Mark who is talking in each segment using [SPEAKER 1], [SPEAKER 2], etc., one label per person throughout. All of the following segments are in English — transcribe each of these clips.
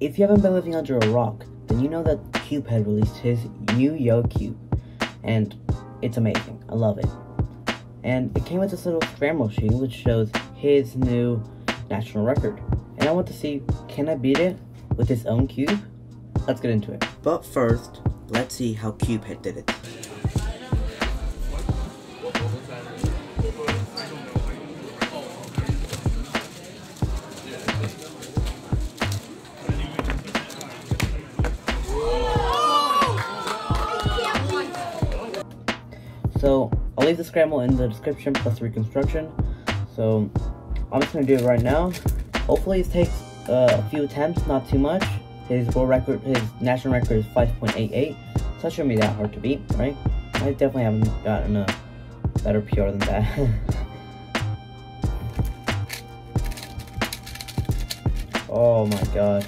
[SPEAKER 1] if you haven't been living under a rock, then you know that CubeHead released his new Yoo Cube, and it's amazing. I love it. And it came with this little scramble sheet which shows his new national record. And I want to see, can I beat it with his own cube? Let's get into it.
[SPEAKER 2] But first, let's see how CubeHead did it.
[SPEAKER 1] I'll leave the scramble in the description plus the reconstruction. So I'm just gonna do it right now. Hopefully it takes uh, a few attempts, not too much. His world record, his national record is 5.88, so it shouldn't be that hard to beat, right? I definitely haven't gotten a better PR than that. oh my god.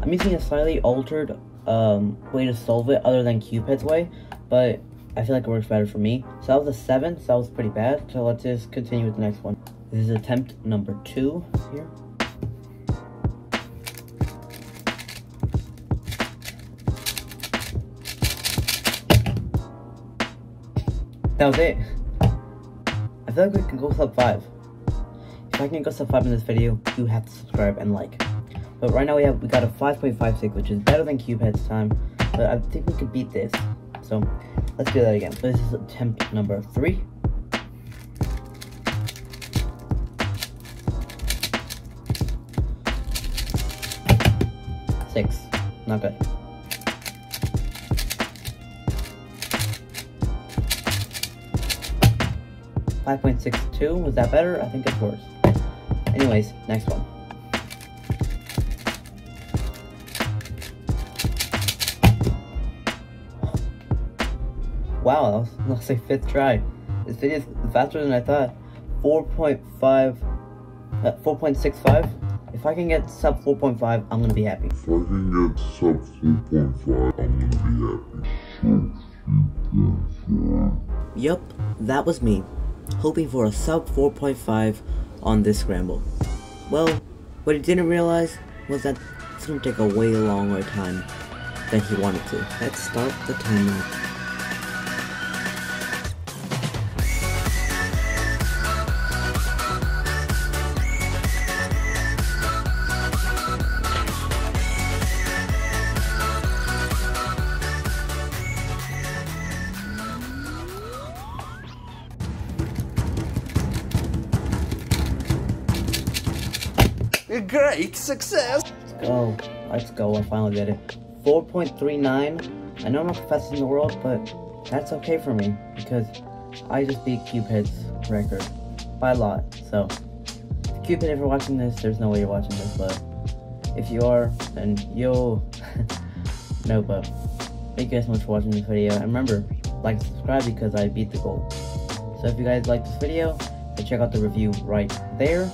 [SPEAKER 1] I'm using a slightly altered um, way to solve it other than CubeHead's way, but I feel like it works better for me. So that was a 7, so that was pretty bad. So let's just continue with the next one. This is attempt number 2 here. That was it. I feel like we can go sub 5. If I can go sub 5 in this video, you have to subscribe and like. But right now we have we got a 5.56, which is better than Cubehead's time. But I think we could beat this. So let's do that again. This is attempt number three. Six. Not good. Five point six two. Was that better? I think it's worse. Anyways, next one. Wow, that was, that was like fifth try. This video is faster than I thought. 4.5, uh, 4.65. If I can get sub 4.5, I'm gonna be happy.
[SPEAKER 3] If I can get sub 4.5, I'm gonna be happy.
[SPEAKER 1] Yup, that was me, hoping for a sub 4.5 on this scramble. Well, what he didn't realize was that it's gonna take a way longer time than he wanted to. Let's start the timer.
[SPEAKER 2] Great success!
[SPEAKER 1] Let's go. Let's go. I finally did it. 4.39. I know I'm not the fastest in the world, but that's okay for me because I just beat CubeHead's record by a lot. So, Cupid, if you're watching this, there's no way you're watching this, but if you are, then you'll know. But thank you guys so much for watching this video. And remember, like and subscribe because I beat the goal. So if you guys like this video, then check out the review right there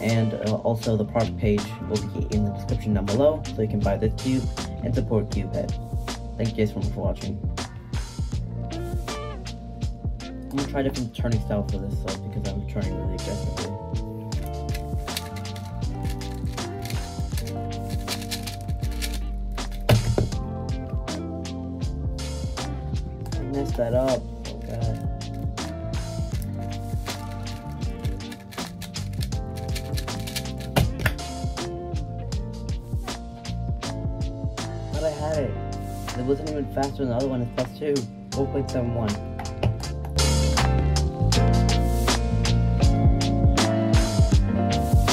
[SPEAKER 1] and uh, also the product page will be in the description down below so you can buy this cube and support CubeHead. Thank you guys so much for watching. I'm gonna try different turning style for this sub because I'm turning really aggressively. Messed that up. Had it. It wasn't even faster than the other one. It's plus two. 4.71.